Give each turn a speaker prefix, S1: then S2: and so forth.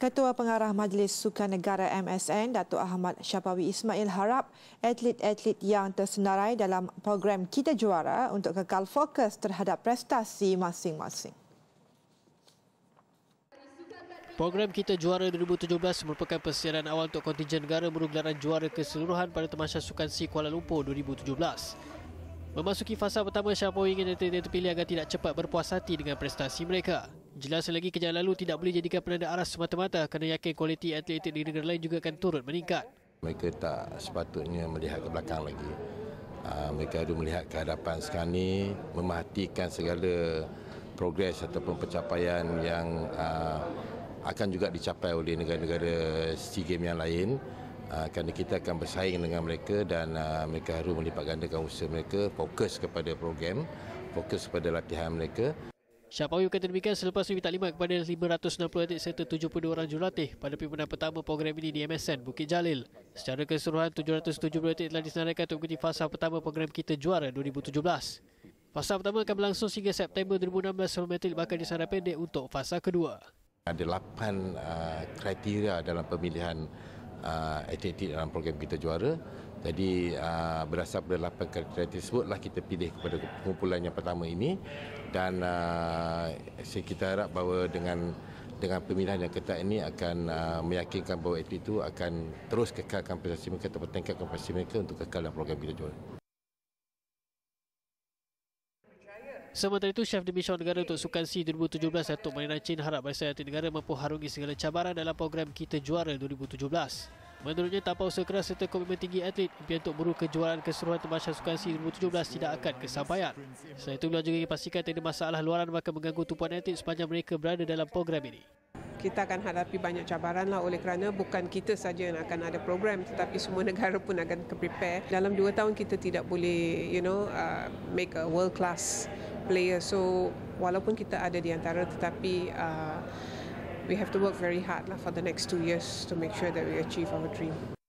S1: Ketua Pengarah Majlis Sukan Negara MSN, Datuk Ahmad Syapawi Ismail harap atlet-atlet yang tersenarai dalam program Kita Juara untuk kekal fokus terhadap prestasi masing-masing.
S2: Program Kita Juara 2017 merupakan persiaran awal untuk kontingen negara bergelaran juara keseluruhan pada Temasya Sukan Si Kuala Lumpur 2017. Memasuki fasa pertama, Syapawi ingin atlet terpilih agar tidak cepat berpuas hati dengan prestasi mereka. Jelas lagi kejayaan lalu tidak boleh jadikan penanda aras semata-mata kerana yakin kualiti atlet-atlet di negara lain juga akan turut meningkat.
S3: Mereka tak sepatutnya melihat ke belakang lagi. Ah, mereka harus melihat ke hadapan sekarang ini, memahatikan segala progres ataupun pencapaian yang ah, akan juga dicapai oleh negara-negara SEA Games yang lain. Ah, kerana kita akan bersaing dengan mereka dan mereka harus melipat gandakan usaha mereka, fokus kepada program, fokus kepada latihan mereka.
S2: Syapawi kata demikian selepas meminta taklimat kepada 560 atlet serta 72 orang jurulatih pada pimpinan pertama program ini di MSN Bukit Jalil. Secara keseluruhan, 770 atlet telah disenaraikan untuk mengikuti fasa pertama program Kita Juara 2017. Fasa pertama akan berlangsung hingga September 2016 sebelum atlet bakal disenarai pendek untuk fasa kedua.
S3: Ada 8 uh, kriteria dalam pemilihan uh, atlet dalam program Kita Juara. Jadi uh, berdasar pada 8 kriteria tersebutlah kita pilih kepada kumpulan yang pertama ini dan uh, kita harap bahawa dengan dengan pemilihan yang ketat ini akan uh, meyakinkan bahawa atlet itu akan terus kekalkan prestasi mereka atau tingkatkan prestasi mereka untuk kekal dalam program kita jual.
S2: Sementara itu, Chef Division Negara untuk Sukan C 2017 Datuk Marina Chin harap barisan atlet negara mampu harungi segala cabaran dalam program Kita Juara 2017. Menurutnya, tanpa usaha keras serta komitmen tinggi atlet, impian untuk buru kejuaraan keseluruhan Temasya Sukan C 2017 tidak akan kesampaian. Selain itu, beliau juga ingin pastikan tidak ada masalah luaran akan mengganggu tumpuan atlet sepanjang mereka berada dalam program ini.
S4: Kita akan hadapi banyak cabaran lah oleh kerana bukan kita saja yang akan ada program tetapi semua negara pun akan prepare. Dalam dua tahun kita tidak boleh you know uh, make a world class player. So walaupun kita ada di antara tetapi uh, we have to work very hard lah for the next two years to make sure that we achieve our dream.